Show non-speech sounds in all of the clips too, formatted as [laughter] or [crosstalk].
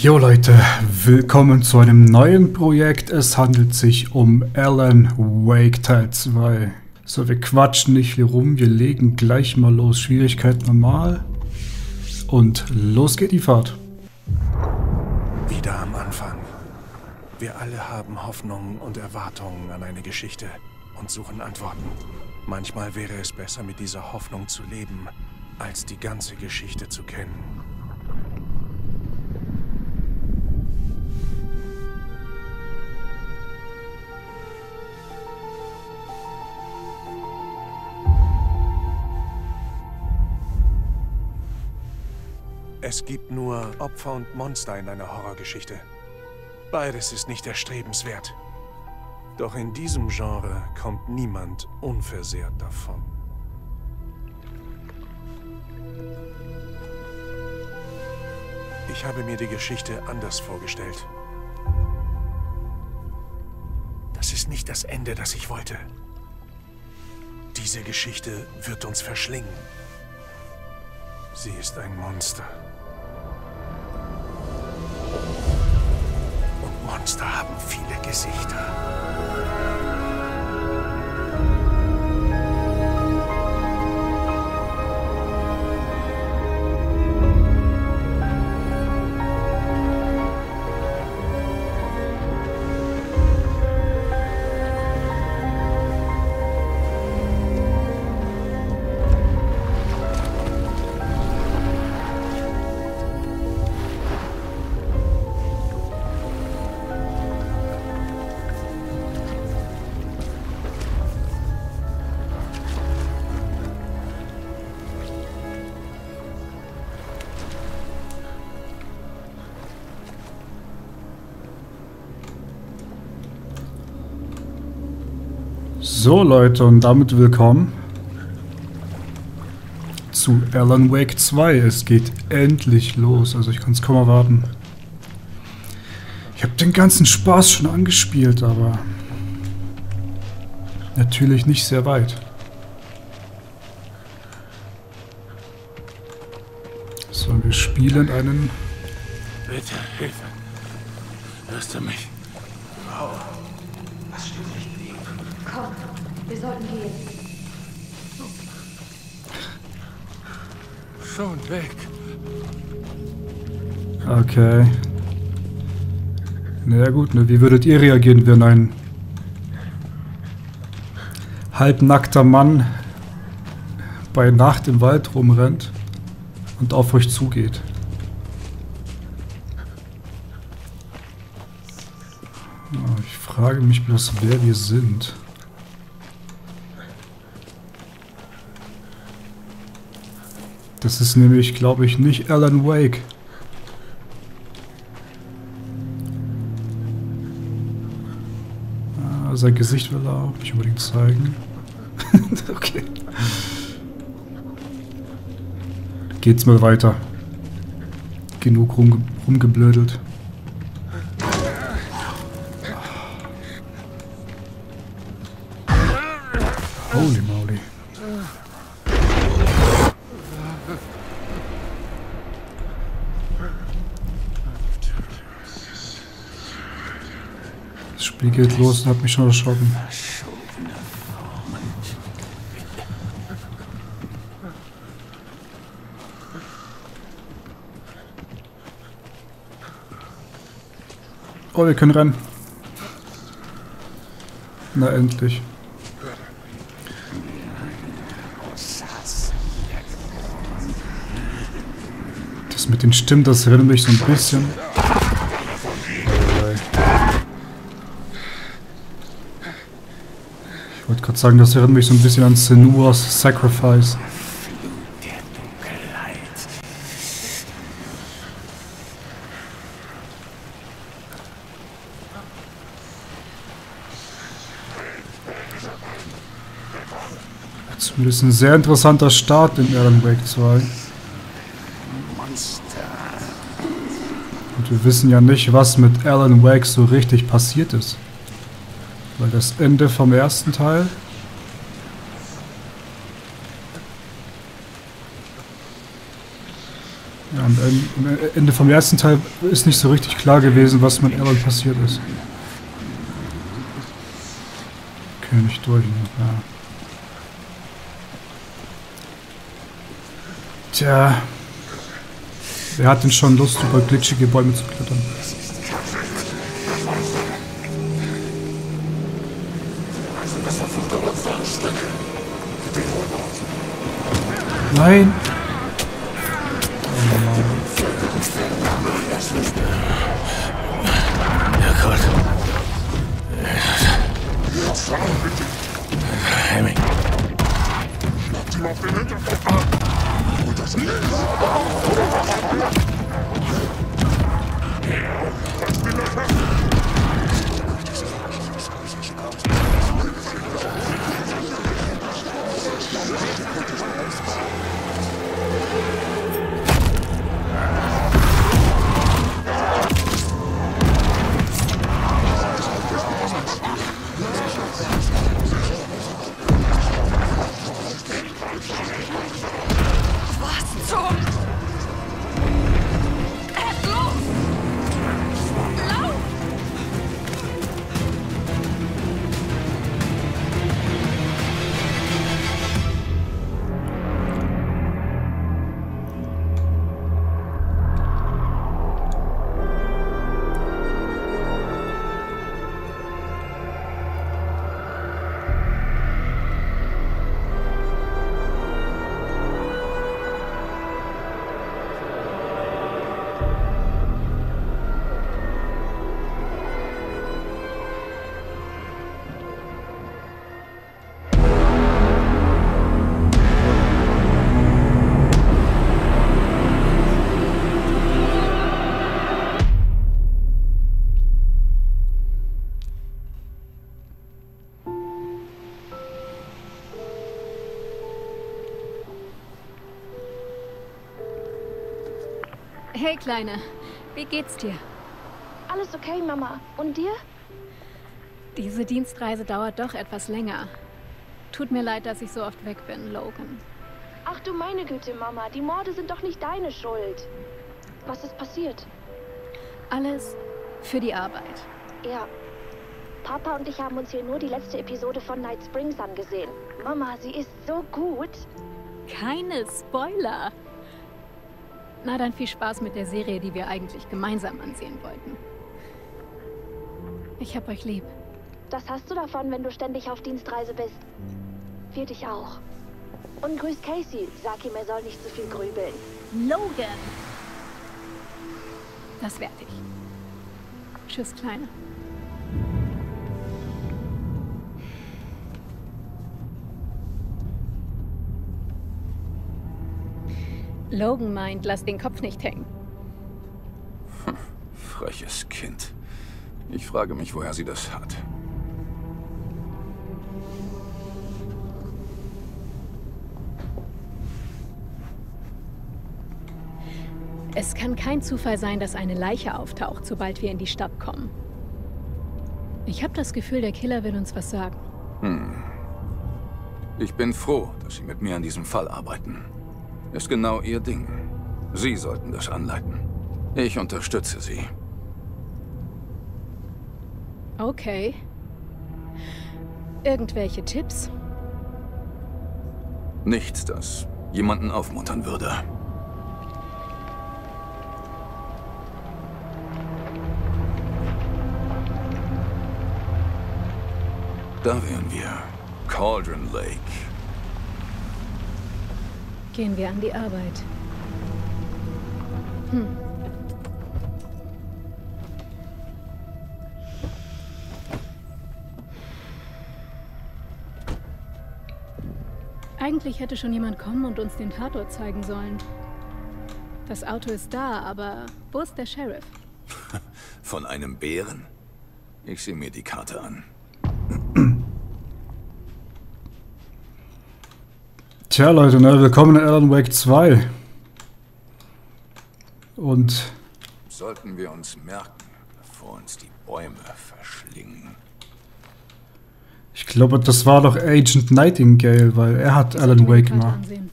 Jo Leute, willkommen zu einem neuen Projekt. Es handelt sich um Alan Wake Teil 2. So, wir quatschen nicht viel rum, wir legen gleich mal los. Schwierigkeit normal. Und los geht die Fahrt. Wieder am Anfang. Wir alle haben Hoffnungen und Erwartungen an eine Geschichte und suchen Antworten. Manchmal wäre es besser, mit dieser Hoffnung zu leben, als die ganze Geschichte zu kennen. Es gibt nur Opfer und Monster in einer Horrorgeschichte. Beides ist nicht erstrebenswert. Doch in diesem Genre kommt niemand unversehrt davon. Ich habe mir die Geschichte anders vorgestellt. Das ist nicht das Ende, das ich wollte. Diese Geschichte wird uns verschlingen. Sie ist ein Monster. Monster haben viele Gesichter. So Leute, und damit willkommen zu Alan Wake 2. Es geht endlich los, also ich kann es kaum erwarten. Ich habe den ganzen Spaß schon angespielt, aber natürlich nicht sehr weit. So, wir spielen einen... Bitte, Hilfe. Hörst du mich? Komm, wir sollten gehen. Schon weg. Okay. Na ja, gut, ne? Wie würdet ihr reagieren, wenn ein halbnackter Mann bei Nacht im Wald rumrennt und auf euch zugeht? Ja, Ich frage mich bloß, wer wir sind. Das ist nämlich, glaube ich, nicht Alan Wake. Ah, sein Gesicht will er auch nicht unbedingt zeigen. [laughs] okay. Geht's mal weiter. Genug rumge rumgeblödelt. Geht los hat mich schon erschrocken. Oh, wir können rennen. Na endlich. Das mit den Stimmen, das erinnert mich so ein bisschen. Ich wollte gerade sagen, das erinnert mich so ein bisschen an Senua's Sacrifice. Zumindest ein sehr interessanter Start in Alan Wake 2. Monster. Und wir wissen ja nicht, was mit Alan Wake so richtig passiert ist. Weil das Ende vom ersten Teil Ja, am Ende vom ersten Teil ist nicht so richtig klar gewesen, was mit Alan passiert ist. Nicht durch. Ja. Tja. Wer hat denn schon Lust, über glitschige Bäume zu klettern? Nein! Ja Gott. Hemming. Was Yeah. Hey, Kleine. Wie geht's dir? Alles okay, Mama. Und dir? Diese Dienstreise dauert doch etwas länger. Tut mir leid, dass ich so oft weg bin, Logan. Ach du meine Güte, Mama. Die Morde sind doch nicht deine Schuld. Was ist passiert? Alles für die Arbeit. Ja. Papa und ich haben uns hier nur die letzte Episode von Night Springs angesehen. Mama, sie ist so gut. Keine Spoiler. Na dann viel Spaß mit der Serie, die wir eigentlich gemeinsam ansehen wollten. Ich hab euch lieb. Das hast du davon, wenn du ständig auf Dienstreise bist. Wir dich auch. Und grüß Casey. Sag ihm, er soll nicht zu viel grübeln. Logan! Das werd ich. Tschüss, Kleine. Logan meint, lass den Kopf nicht hängen. [laughs] Freches Kind. Ich frage mich, woher sie das hat. Es kann kein Zufall sein, dass eine Leiche auftaucht, sobald wir in die Stadt kommen. Ich habe das Gefühl, der Killer will uns was sagen. Ich bin froh, dass Sie mit mir an diesem Fall arbeiten. Ist genau Ihr Ding. Sie sollten das anleiten. Ich unterstütze Sie. Okay. Irgendwelche Tipps? Nichts, das jemanden aufmuntern würde. Da wären wir. Cauldron Lake. Gehen wir an die Arbeit. Hm. Eigentlich hätte schon jemand kommen und uns den Tatort zeigen sollen. Das Auto ist da, aber wo ist der Sheriff? [laughs] Von einem Bären? Ich sehe mir die Karte an. Tja, Leute, ne, willkommen in Alan Wake 2. Und Sollten wir uns merken, bevor uns die Bäume verschlingen. ich glaube, das war doch Agent Nightingale, weil er hat Alan Sollten wir Wake ansehen.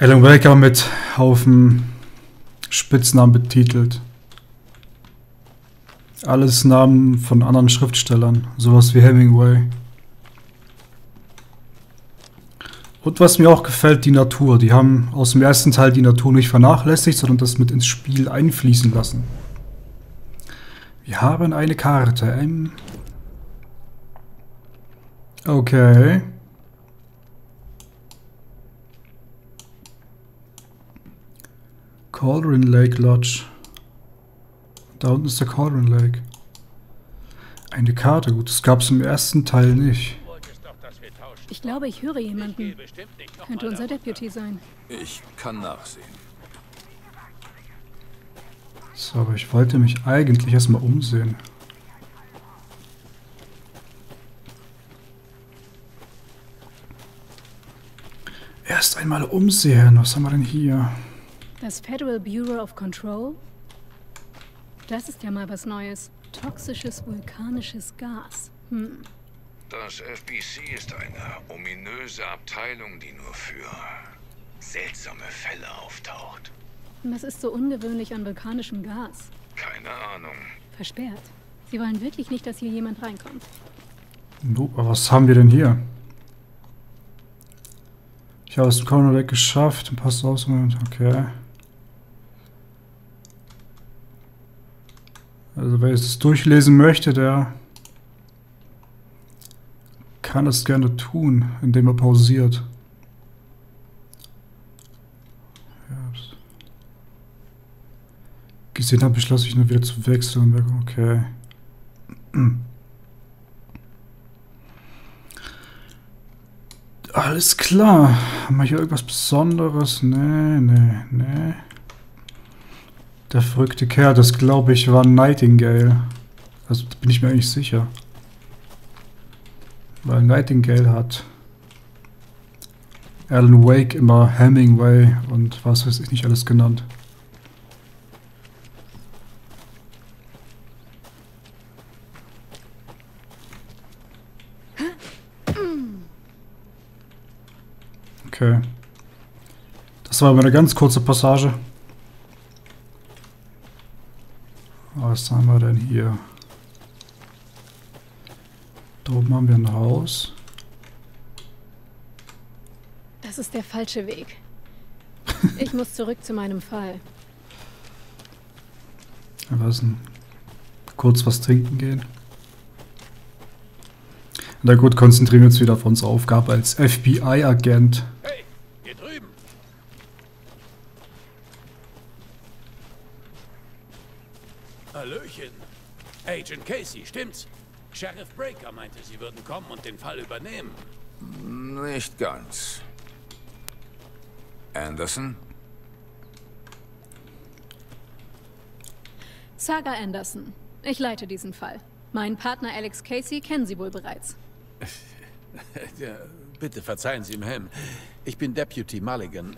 Alan Wake aber mit Haufen Spitznamen betitelt. Alles Namen von anderen Schriftstellern, sowas wie Hemingway. Und was mir auch gefällt, die Natur. Die haben aus dem ersten Teil die Natur nicht vernachlässigt, sondern das mit ins Spiel einfließen lassen. Wir haben eine Karte. Ähm okay. Cauldron Lake Lodge. Da unten ist der Cauldron Lake. Eine Karte, gut, das gab es im ersten Teil nicht. Ich glaube, ich höre jemanden. Könnte unser Deputy sein. Ich kann nachsehen. So, aber ich wollte mich eigentlich erstmal umsehen. Erst einmal umsehen. Was haben wir denn hier? Das Federal Bureau of Control? Das ist ja mal was Neues. Toxisches vulkanisches Gas. Hm. Das FBC ist eine ominöse Abteilung, die nur für seltsame Fälle auftaucht. Was ist so ungewöhnlich an vulkanischem Gas? Keine Ahnung. Versperrt. Sie wollen wirklich nicht, dass hier jemand reinkommt. No, aber was haben wir denn hier? Ich habe es im Corner weg geschafft. Passt aus. Okay. Also wer es durchlesen möchte, der kann es gerne tun, indem er pausiert. Gesehen habe, beschloss ich nur wieder zu wechseln. Okay. Alles klar. Haben wir hier irgendwas Besonderes? Nee, nee, nee. Der verrückte Kerl, das glaube ich war Nightingale. Also bin ich mir eigentlich sicher. Weil Nightingale hat Alan Wake immer Hemingway und was weiß ich nicht alles genannt. Okay. Das war aber eine ganz kurze Passage. Was haben wir denn hier? Da oben haben wir ein Haus. Das ist der falsche Weg. [laughs] Ich muss zurück zu meinem Fall. Wir lassen kurz was trinken gehen. Na gut, konzentrieren wir uns wieder auf unsere Aufgabe als FBI-Agent. Hey, hier drüben. Hallöchen. Agent Casey, stimmt's? Sheriff Breaker meinte, Sie würden kommen und den Fall übernehmen. Nicht ganz. Anderson? Saga Anderson. Ich leite diesen Fall. Meinen Partner Alex Casey kennen Sie wohl bereits. [laughs] Ja, bitte verzeihen Sie, Ma'am. Ich bin Deputy Mulligan.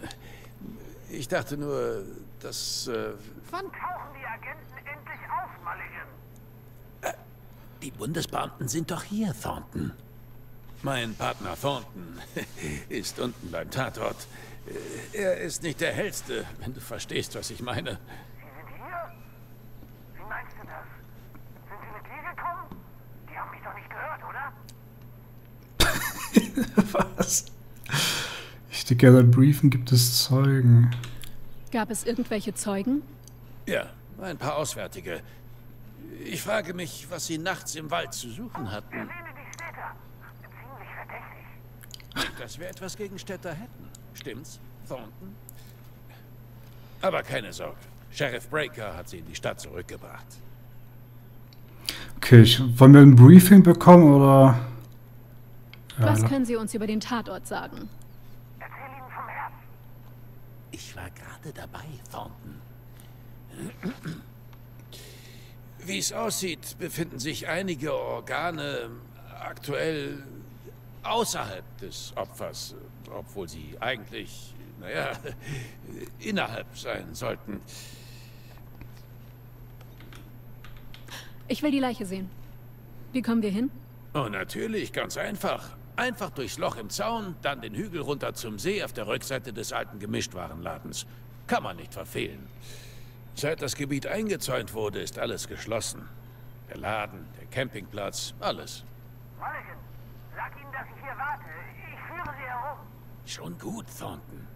Ich dachte nur, dass... Äh, Wann tauchen die Agenten endlich auf, Mulligan? Die Bundesbeamten sind doch hier, Thornton. Mein Partner Thornton [laughs] ist unten beim Tatort. Er ist nicht der hellste, wenn du verstehst, was ich meine. Sie sind hier? Wie meinst du das? Sind sie mit dir gekommen? Die haben mich doch nicht gehört, oder? [laughs] Was? Ich denke, gerne briefen gibt es Zeugen. Gab es irgendwelche Zeugen? Ja, ein paar Auswärtige. Ich frage mich, was sie nachts im Wald zu suchen hatten. Erwähne die Städter. Ziemlich verdächtig. Nicht, dass wir etwas gegen Städter hätten. Stimmt's, Thornton? Aber keine Sorge. Sheriff Breaker hat sie in die Stadt zurückgebracht. Okay, ich, wollen wir ein Briefing bekommen oder... Ja, Was ne? können Sie uns über den Tatort sagen? Erzähl ihnen vom Herz. Ich war gerade dabei, Thornton. Wie es aussieht, befinden sich einige Organe aktuell außerhalb des Opfers, obwohl sie eigentlich, naja, [laughs] innerhalb sein sollten. Ich will die Leiche sehen. Wie kommen wir hin? Oh, natürlich, ganz einfach. Einfach durchs Loch im Zaun, dann den Hügel runter zum See auf der Rückseite des alten Gemischtwarenladens. Kann man nicht verfehlen. Seit das Gebiet eingezäunt wurde, ist alles geschlossen. Der Laden, der Campingplatz, alles. Mulligan, sag ihm, dass ich hier warte. Ich führe sie herum. Schon gut, Thornton.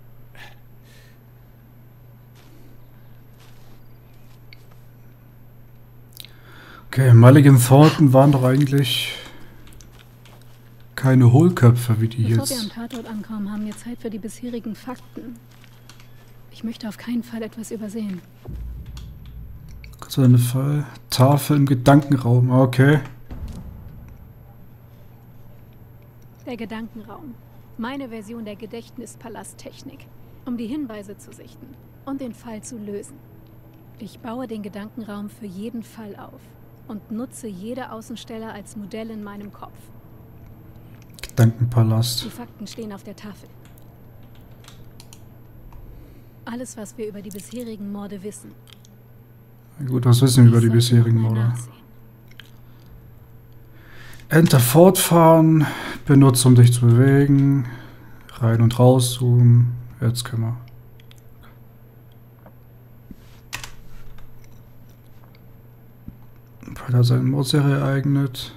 Okay, Mulligan Thornton waren doch eigentlich keine Hohlköpfe wie die Bevor jetzt. wir am Tatort ankommen, haben wir Zeit für die bisherigen Fakten. Ich möchte auf keinen Fall etwas übersehen. Dank Fall. Tafel im Gedankenraum. Okay. Der Gedankenraum. Meine Version der Gedächtnispalasttechnik. Um die Hinweise zu sichten und den Fall zu lösen. Ich baue den Gedankenraum für jeden Fall auf und nutze jede Außenstelle als Modell in meinem Kopf. Gedankenpalast. Die Fakten stehen auf der Tafel. Alles, was wir über die bisherigen Morde wissen. Na gut, was wissen wir über die bisherigen Morde? Enter fortfahren. Benutzt, um dich zu bewegen. Rein und rauszoomen. Jetzt können wir. Weil er seinen Mordserie ereignet.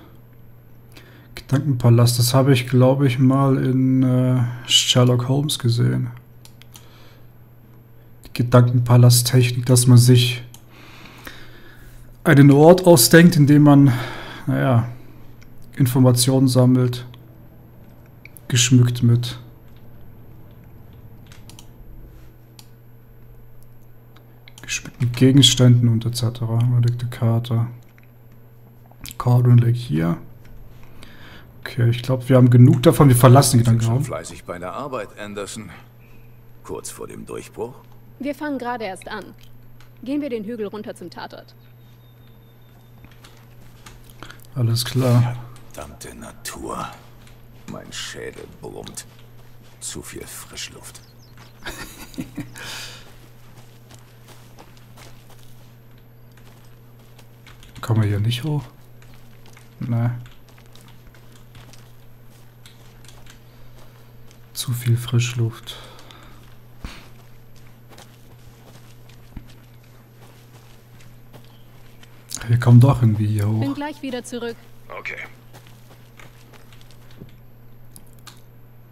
Gedankenpalast, das habe ich, glaube ich, mal in äh, Sherlock Holmes gesehen. Die Gedankenpalasttechnik, dass man sich einen Ort ausdenkt, in dem man, naja, Informationen sammelt, geschmückt mit geschmückten Gegenständen und etc. Überlegte Karte. Cauldron Lake hier. Okay, ich glaube, wir haben genug davon. Wir verlassen Sie sind schon fleißig bei der Arbeit, Anderson. Kurz vor dem Durchbruch. Wir fangen gerade erst an. Gehen wir den Hügel runter zum Tatort. Alles klar. Verdammte Natur. Mein Schädel brummt. Zu viel Frischluft. [laughs] Kommen wir hier nicht hoch? Ne. Zu viel Frischluft. Wir kommen doch irgendwie hier Bin hoch. gleich wieder zurück. Okay.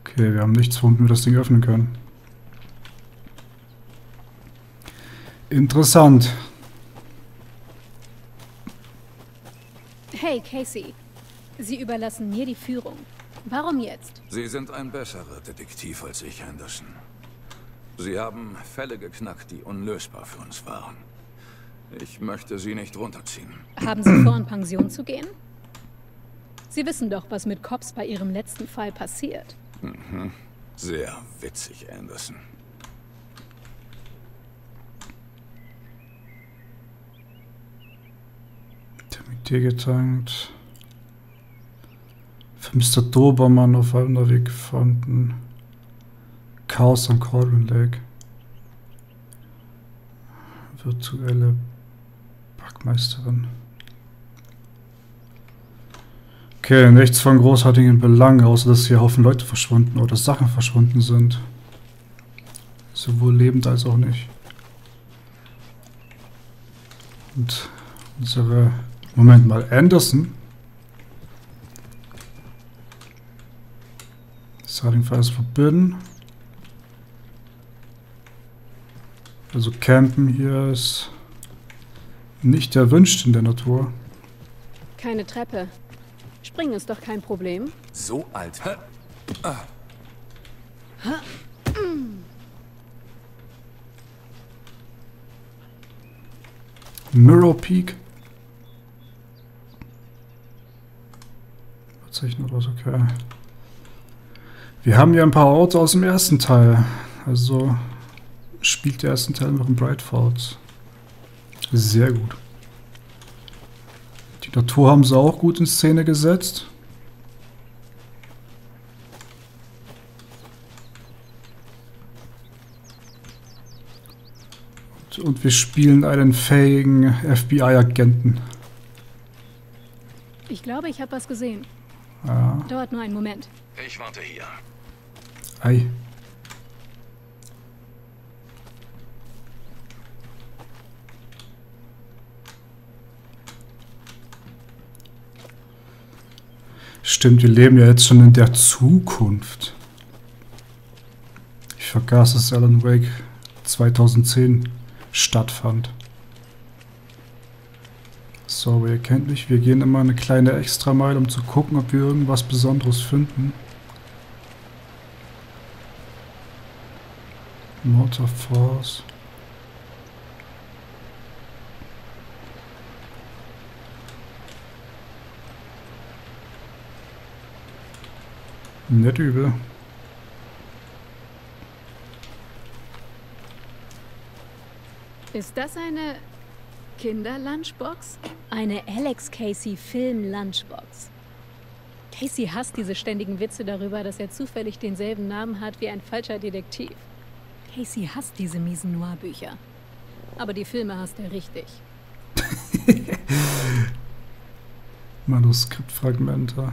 Okay, wir haben nichts, womit wir das Ding öffnen können. Interessant. Hey, Casey. Sie überlassen mir die Führung. Warum jetzt? Sie sind ein besserer Detektiv als ich, Anderson. Sie haben Fälle geknackt, die unlösbar für uns waren. Ich möchte Sie nicht runterziehen. Haben Sie vor, in Pension zu gehen? Sie wissen doch, was mit Cops bei Ihrem letzten Fall passiert. Sehr witzig, Anderson. Termitier getankt. Für Mr. Dobermann auf halbem Weg gefunden. Chaos am Cauldron Lake. Virtuelle Backmeisterin. Okay, nichts von großartigen Belang, außer dass hier Haufen Leute verschwunden oder Sachen verschwunden sind. Sowohl lebend als auch nicht. Und unsere Moment mal, Anderson. Starting Fire ist forbidden. Also Campen hier ist nicht erwünscht in der Natur. Keine Treppe. Springen ist doch kein Problem. So alt. Mirror Peak. Verzeichnet was, okay. Wir haben ja ein paar Orte aus dem ersten Teil. Also spielt der erste Teil noch in Bright Falls. Sehr gut. Die Natur haben sie auch gut in Szene gesetzt. Und- wir spielen einen fähigen FBI-Agenten. Ich glaube, ich habe was gesehen. Ja. Dauert nur einen Moment. Ich warte hier. Ei. Stimmt, wir leben ja jetzt schon in der Zukunft. Ich vergaß, dass Alan Wake 2010 stattfand. So, ihr kennt mich. Wir gehen immer eine kleine Extrameile, um zu gucken, ob wir irgendwas Besonderes finden. Motor Force. Nicht übel. Ist das eine Kinder-Lunchbox? Eine Alex Casey Film-Lunchbox. Casey hasst diese ständigen Witze darüber, dass er zufällig denselben Namen hat wie ein falscher Detektiv. Casey hasst diese miesen Noir-Bücher. Aber die Filme hasst er richtig. [laughs] Manuskriptfragmente.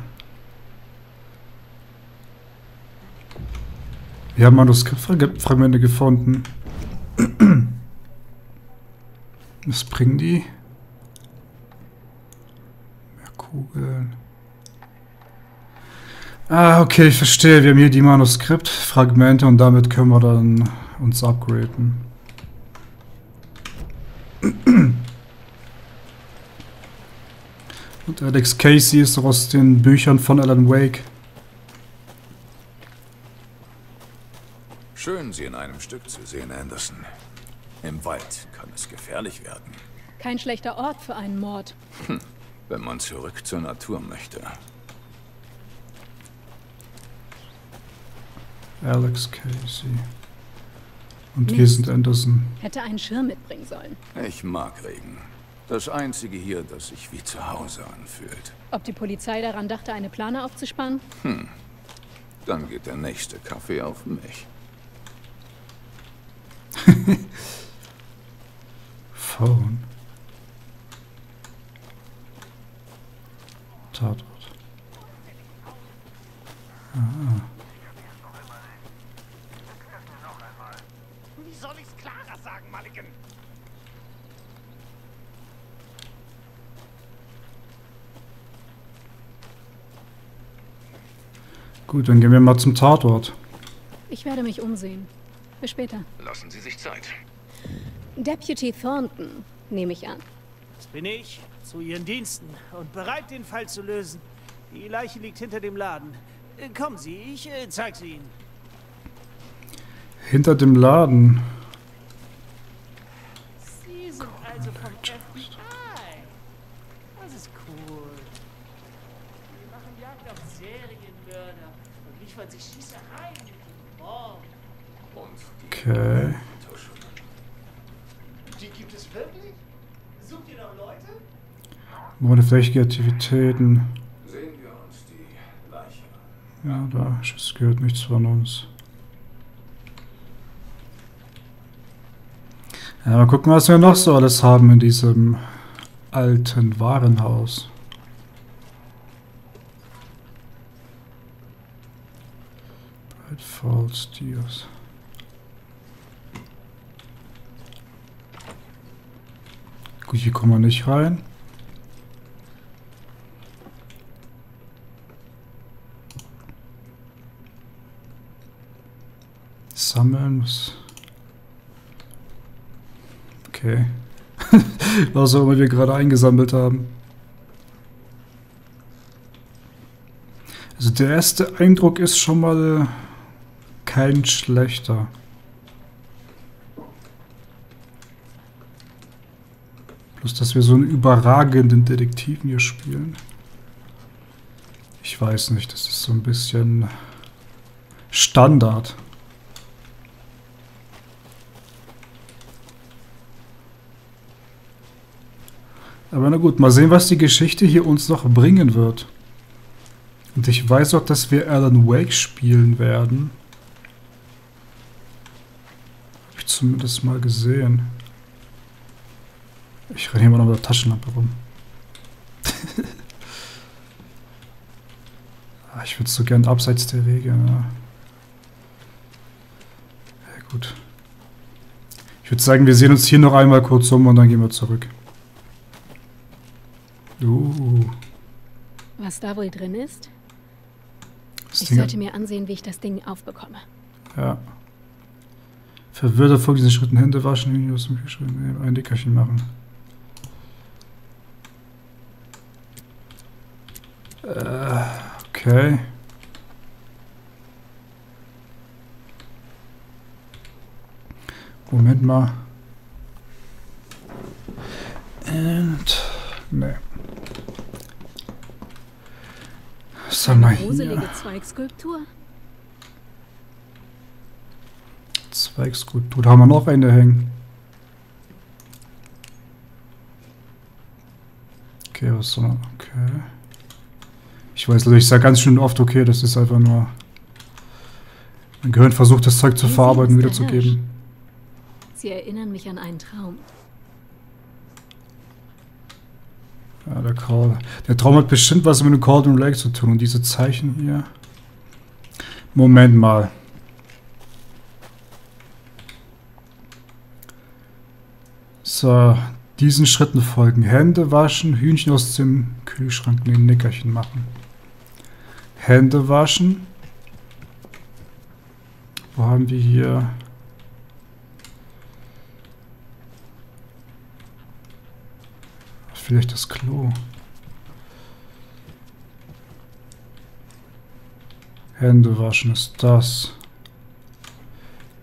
Wir haben Manuskriptfragmente gefunden. Was bringen die? Mehr Kugeln. Ah, okay, ich verstehe. Wir haben hier die Manuskriptfragmente und damit können wir dann uns upgraden. Und Alex Casey ist aus den Büchern von Alan Wake. Schön, Sie in einem Stück zu sehen, Anderson. Im Wald kann es gefährlich werden. Kein schlechter Ort für einen Mord. Hm, wenn man zurück zur Natur möchte. Alex Casey. Und Mist. wir sind Anderson. Hätte einen Schirm mitbringen sollen. Ich mag Regen. Das einzige hier, das sich wie zu Hause anfühlt. Ob die Polizei daran dachte, eine Plane aufzuspannen? Hm. Dann geht der nächste Kaffee auf mich. [laughs] Phone. Tatort. Ah. Wie soll ich's klarer sagen, Mulligan? Gut, dann gehen wir mal zum Tatort. Ich werde mich umsehen. Bis später. Lassen Sie sich Zeit. Deputy Thornton, nehme ich an. Das bin ich, zu Ihren Diensten und bereit, den Fall zu lösen. Die Leiche liegt hinter dem Laden. Kommen Sie, ich äh, zeige sie Ihnen. Hinter dem Laden. Sie sind also vom FBI. Das ist cool. Sie machen Jagd auf Serienmörder und liefern sich Schießereien mit dem Mord. Okay. Die gibt es wirklich? Sucht ihr noch Leute? Aktivitäten. Uns die Leiche Ja, da es gehört nichts von uns. Ja, mal gucken, was wir noch so alles haben in diesem alten Warenhaus. Bright Falls Studios. Gut, hier kommen wir nicht rein. Sammeln muss. Okay. [laughs] Was auch immer wir gerade eingesammelt haben. Also der erste Eindruck ist schon mal kein schlechter. Bloß, dass wir so einen überragenden Detektiven hier spielen. Ich weiß nicht, das ist so ein bisschen Standard. Aber na gut, mal sehen, was die Geschichte hier uns noch bringen wird. Und ich weiß auch, dass wir Alan Wake spielen werden. Habe ich zumindest mal gesehen. Ich renne hier mal noch mit der Taschenlampe rum. [laughs] ah, Ich würde so gern abseits der Wege. Ja. ja gut. Ich würde sagen, wir sehen uns hier noch einmal kurz um und dann gehen wir zurück. Uh. Was da wohl drin ist? Das ich Ding sollte mir ansehen, wie ich das Ding aufbekomme. Ja. Verwirrter folgt diesen Schritten Hände waschen, aus dem Kühlschrank, ein Dickerchen machen. Äh, okay. Moment mal. Und. Ne. Was haben wir Eine hier? Zweigskulptur? Zweigskulptur. Da haben wir noch eine hängen. Okay, was soll man. Okay. Ich weiß ich sage ganz schön oft, okay, das ist einfach nur. Mein Gehirn versucht, das Zeug zu verarbeiten, wiederzugeben. Sie erinnern mich an einen Traum. Ja, der Call. Der Traum hat bestimmt was mit dem Cauldron Lake zu tun. Und diese Zeichen hier. Moment mal. So, diesen Schritten folgen. Hände waschen, Hühnchen aus dem Kühlschrank den Nickerchen machen. Hände waschen. Wo haben wir hier... Vielleicht das Klo. Hände waschen ist das.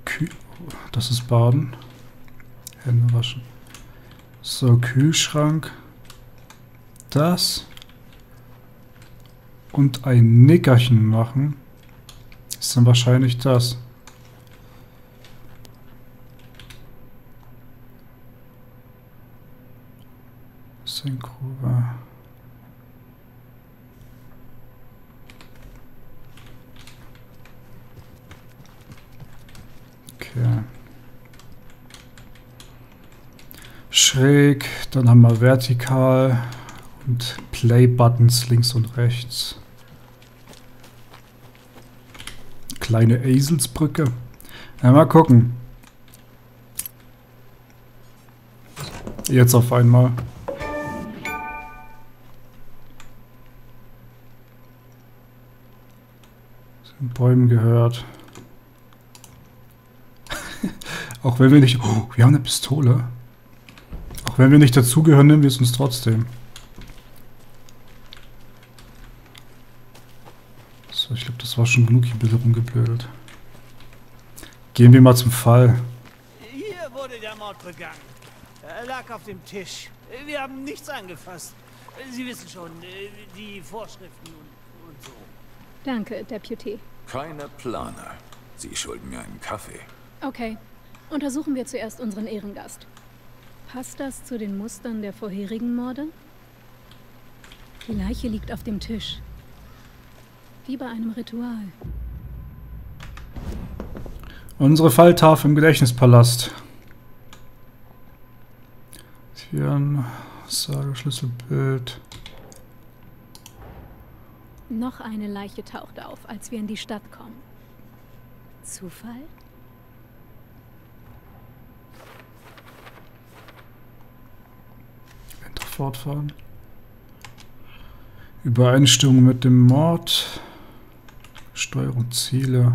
Kü das ist Baden. Hände waschen. So, Kühlschrank. Das. Und ein Nickerchen machen. Ist dann wahrscheinlich das. Dann haben wir vertikal und Play-Buttons links und rechts. Kleine Eselsbrücke. Ja, mal gucken. Jetzt auf einmal. Den Bäumen gehört. [laughs] Auch wenn wir nicht... Oh, wir haben eine Pistole. Auch wenn wir nicht dazugehören, nehmen wir es uns trotzdem. So, ich glaube, das war schon genug hier Bilder rumgeblödelt. Gehen wir mal zum Fall. Hier wurde der Mord begangen. Er lag auf dem Tisch. Wir haben nichts angefasst. Sie wissen schon, äh, die Vorschriften und, und so. Danke, Deputy. Keine Planer. Sie schulden mir einen Kaffee. Okay. Untersuchen wir zuerst unseren Ehrengast. Passt das zu den Mustern der vorherigen Morde? Die Leiche liegt auf dem Tisch. Wie bei einem Ritual. Unsere Falltafel im Gedächtnispalast. Tieren, Sage, Schlüsselbild. Noch eine Leiche taucht auf, als wir in die Stadt kommen. Zufall? Enter fortfahren. Übereinstimmung mit dem Mord. Steuerung Ziele.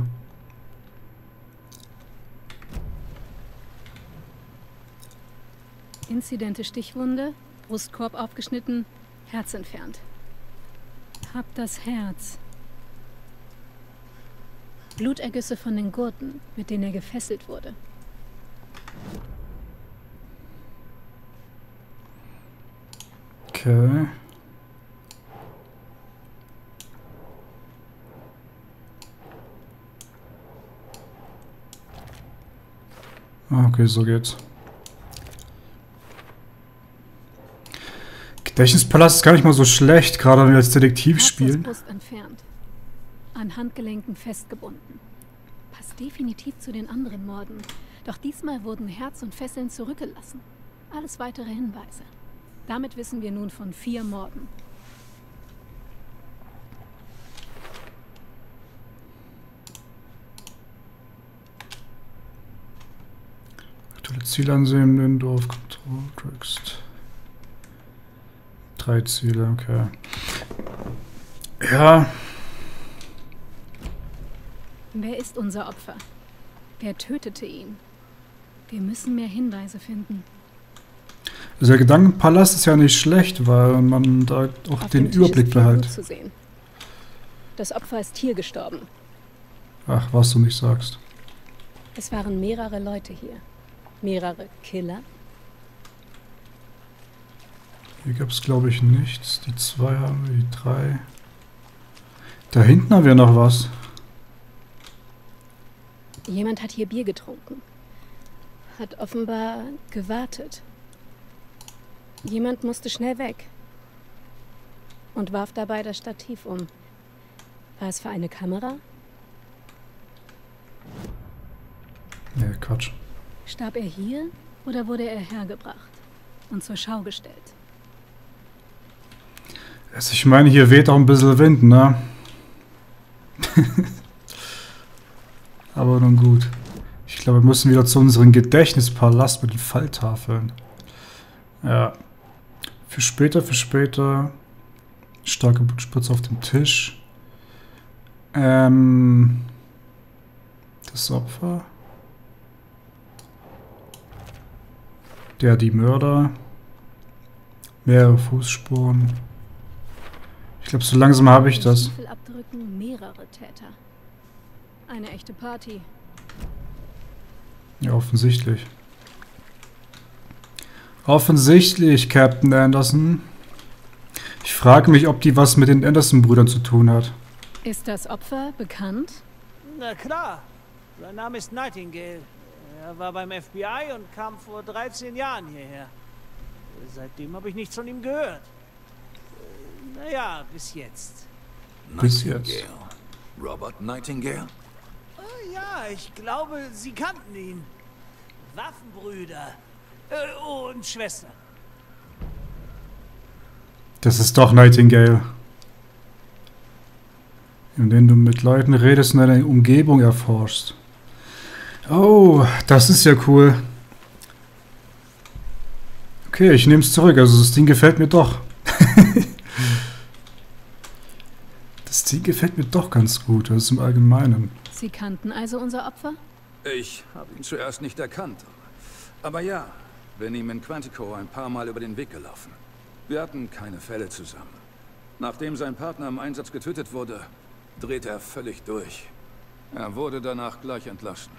Inzidente Stichwunde, Brustkorb aufgeschnitten, Herz entfernt. Hab das Herz. Blutergüsse von den Gurten, mit denen er gefesselt wurde. Okay. Ah, Okay, so geht's. Gedächtnispalast ist gar nicht mal so schlecht, gerade wenn wir als Detektiv spielen. entfernt. An Handgelenken festgebunden. Passt definitiv zu den anderen Morden. Doch diesmal wurden Herz und Fesseln zurückgelassen. Alles weitere Hinweise. Damit wissen wir nun von vier Morden. Aktuelle Ziele ansehen, Lindorf, Control, Trickst. Drei Ziele, okay. Ja. Wer ist unser Opfer? Wer tötete ihn? Wir müssen mehr Hinweise finden. Also der Gedankenpalast ist ja nicht schlecht, weil man da auch Auf den Überblick behält. Blut zu sehen. Das Opfer ist hier gestorben. Ach, was du nicht sagst. Es waren mehrere Leute hier. Mehrere Killer. Hier gibt es, glaube ich, nichts. Die zwei haben wir, die drei. Da hinten haben wir noch was. Jemand hat hier Bier getrunken. Hat offenbar gewartet. Jemand musste schnell weg. Und warf dabei das Stativ um. War es für eine Kamera? Nee, Quatsch. Starb er hier oder wurde er hergebracht und zur Schau gestellt? Also ich meine, hier weht auch ein bisschen Wind, ne? [laughs] Aber nun gut. Ich glaube, wir müssen wieder zu unserem Gedächtnispalast mit den Falltafeln. Ja. Für später, für später. Starke Blutspritze auf dem Tisch. Ähm. Das Opfer. Der, die Mörder. Mehrere Fußspuren. Ich glaube, so langsam habe ich das. Abdrücken mehrere Täter. Eine echte Party. Ja, offensichtlich. Offensichtlich, Captain Anderson. Ich frage mich, ob die was mit den Anderson-Brüdern zu tun hat. Ist das Opfer bekannt? Na klar. Sein Name ist Nightingale. Er war beim FBI und kam vor 13 Jahren hierher. Seitdem habe ich nichts von ihm gehört. Naja, bis jetzt. Bis jetzt. Nightingale. Robert Nightingale? Äh, Ja, ich glaube, Sie kannten ihn. Waffenbrüder. Äh, und Schwestern. Das ist doch Nightingale. In denen du mit Leuten redest und deine Umgebung erforschst. Oh, das ist ja cool. Okay, ich nehme es zurück. Also das Ding gefällt mir doch. [laughs] das Ding gefällt mir doch ganz gut. Das ist im Allgemeinen. Sie kannten also unser Opfer? Ich habe ihn zuerst nicht erkannt. Aber ja, bin ihm in Quantico ein paar Mal über den Weg gelaufen. Wir hatten keine Fälle zusammen. Nachdem sein Partner im Einsatz getötet wurde, drehte er völlig durch. Er wurde danach gleich entlassen.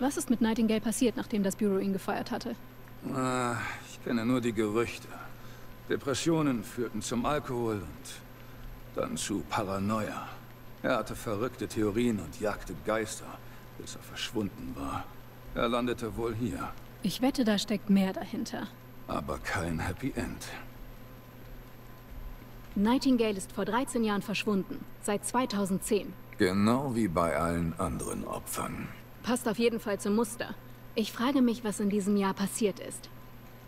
Was ist mit Nightingale passiert, nachdem das Büro ihn gefeuert hatte? Ah, ich kenne nur die Gerüchte. Depressionen führten zum Alkohol und dann zu Paranoia. Er hatte verrückte Theorien und jagte Geister, bis er verschwunden war. Er landete wohl hier, Ich wette, da steckt mehr dahinter. aber kein Happy End. Nightingale ist vor 13 Jahren verschwunden. Seit 2010. Genau wie bei allen anderen Opfern. Passt auf jeden Fall zum Muster. Ich frage mich, was in diesem Jahr passiert ist.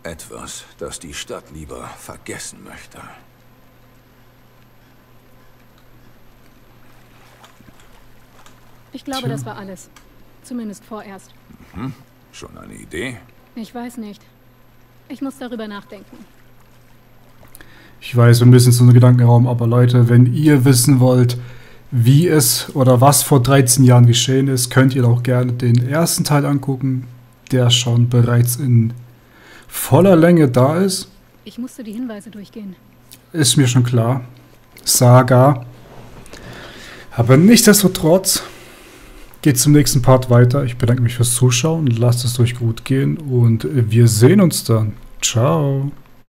Etwas, das die Stadt lieber vergessen möchte. Ich glaube, Tja. das war alles. Zumindest vorerst. Hm? Schon eine Idee? Ich weiß nicht. Ich muss darüber nachdenken. Ich weiß, wir müssen zu einem Gedankenraum, aber Leute, wenn ihr wissen wollt, wie es oder was vor 13 Jahren geschehen ist, könnt ihr auch gerne den ersten Teil angucken, der schon bereits in voller Länge da ist. Ich musste die Hinweise durchgehen. Ist mir schon klar. Saga. Aber nichtsdestotrotz geht zum nächsten Part weiter. Ich bedanke mich fürs Zuschauen. Lasst es euch gut gehen und wir sehen uns dann. Ciao.